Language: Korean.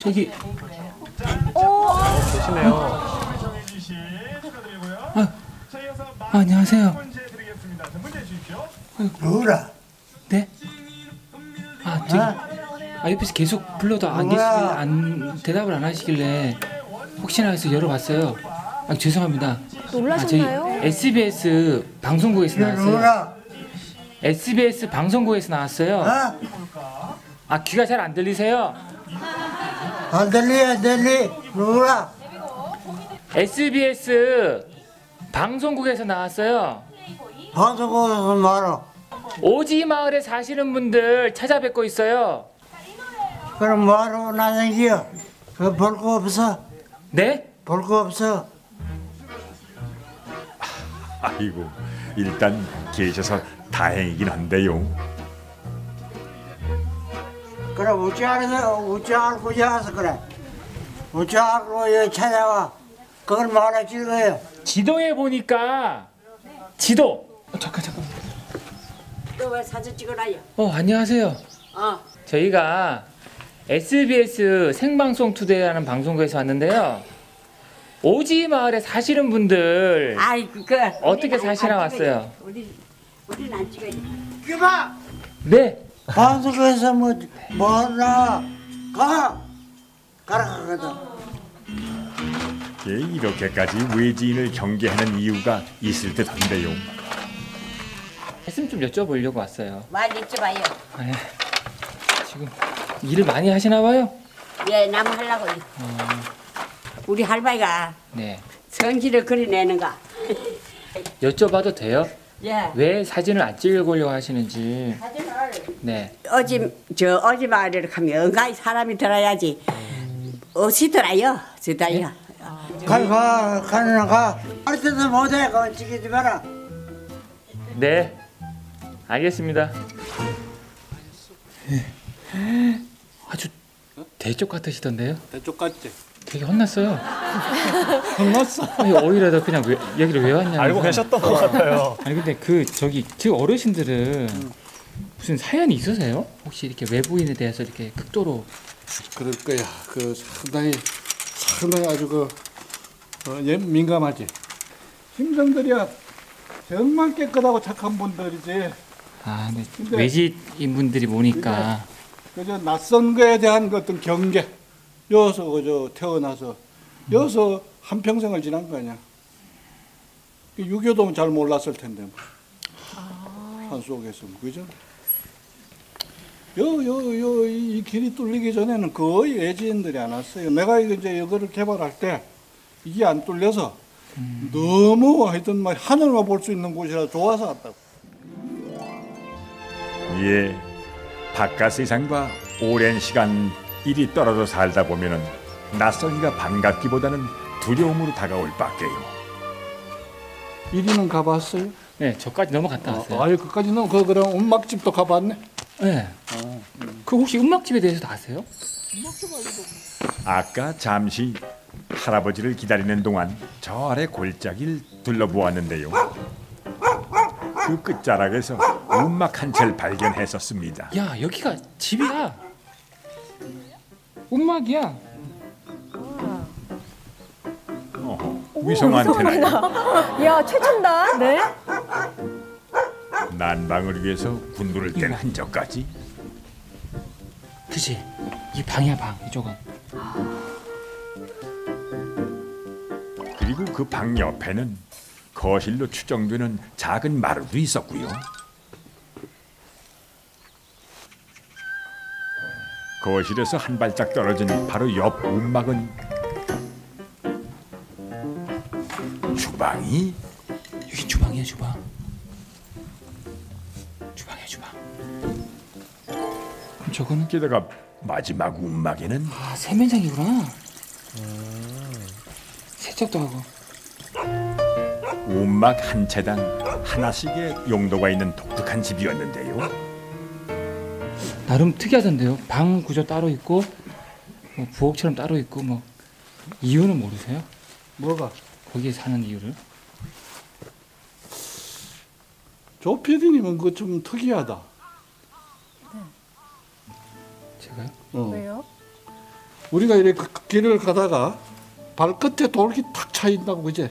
저기 씨 축하드리고요. 아, 자, 이어서 아, 안녕하세요. 누구라? 네? 아 저기 아 옆에서 계속 불러도 안 계시 안 대답을 안 하시길래 혹시나 해서 열어봤어요. 아 죄송합니다. 놀라셨나요? 아, 저희 SBS 방송국에서 나왔어요. 누구라? SBS 방송국에서 나왔어요. 어? 아 귀가 잘 안 들리세요? 안 들리 안 들리 누구라? SBS 방송국에서 나왔어요. 방송국에서 말어. 오지 마을에 사시는 분들 찾아뵙고 있어요. 그럼 뭐하러 나댕겨? 그볼 거 없어? 네? 볼 거 없어? 아이고 일단 계셔서 다행이긴 한데요. 그래 우찌 알고 자서 그래. 여기 찾아와. 그걸 말해 줄 거예요. 지도에 보니까 지도. 어, 잠깐 잠깐. 또 왜 사진 찍어놔요? 어 안녕하세요. 어. 저희가 SBS 생방송 투데이라는 방송국에서 왔는데요. 오지 마을에 사시는 분들 아이 그 어떻게 사시나 안 찍어요. 왔어요? 우리 우리는 안 찍어요. 그만. 네. 방송국에서 뭐 뭐나 가. 가라 가거든. 예, 이렇게까지 외지인을 경계하는 이유가 있을 듯한데요. 말씀 좀 여쭤보려고 왔어요. 말 잊지 마요. 아, 예. 지금 일을 많이 하시나 봐요? 예, 남 하려고. 우리 할머니가 네. 성질을 그려내는가? 여쭤봐도 돼요? 예. 왜 사진을 안 찍으려고 하시는지. 사진을 네. 어지 저 어지 마을에 가면 은가히 사람이 들어야지. 어시더라요, 저다요. 가가 가는 가. 할 때도 못해. 그건 찍지 마라. 네. 알겠습니다. 아주 대쪽 같으시던데요? 대쪽 같지? 되게 혼났어요. 혼났어. 아니, 오히려 더 그냥 왜, 여기를 왜 왔냐. 알고 계셨던 것 같아요. 아니 근데 그 저기 그 어르신들은 무슨 사연이 있으세요? 혹시 이렇게 외부인에 대해서 이렇게 극도로 그럴 거야. 그 상당히 상당히 아주 그 어, 예, 민감하지. 심정들이야 정말 깨끗하고 착한 분들이지. 아, 근데 근데- 외지인 분들이 보니까 그저 낯선 거에 대한 그 어떤 경계. 여기서 그저 태어나서 여기서 한 평생을 지난 거 아니야. 그 유교도 잘 몰랐을 텐데. 뭐. 산 속에서 그죠? 요 요요 이 길이 뚫리기 전에는 거의 외지인들이 안 왔어요. 내가 이거 이제 이거를 개발할 때 이게 안 뚫려서 너무 하여튼 막 하늘만 볼 수 있는 곳이라 좋아서 왔다고. 예, 바깥 세상과 오랜 시간 이리 떨어져 살다 보면은 낯설기가 반갑기보다는 두려움으로 다가올 밖에요. 이리는 가봤어요? 네, 저까지 넘어갔다 왔어요. 아, 아유 그까지는 그 그럼 음악집도 가봤네. 네. 그 혹시 음악집에 대해서도 아세요? 아까 잠시 할아버지를 기다리는 동안 저 아래 골짜기를 둘러보았는데요. 그 끝자락에서 음악 한 채를 발견했었습니다. 야, 여기가 집이야. 음악이야. 어허, 위성 안테나 야 최첨단. 네. 난방을 위해서 군부를 뗀 흔적까지 그지? 이 방이야 방 이쪽은. 그리고 그 방 옆에는 거실로 추정되는 작은 마루도 있었고요. 거실에서 한 발짝 떨어진 바로 옆 움막은 주방이 여기 주방이야 주방. 저거는 게다가 마지막 움막에는 아 세면장이구나. 세척도 하고. 움막 한 채당 하나씩의 용도가 있는 독특한 집이었는데요. 나름 특이하던데요. 방 구조 따로 있고 뭐 부엌처럼 따로 있고 뭐 이유는 모르세요? 뭐가? 거기에 사는 이유를? 조 PD님은 그거 좀 특이하다. 제가요? 어. 왜요? 우리가 이렇게 그 길을 가다가 발끝에 돌기 탁 차인다고 그제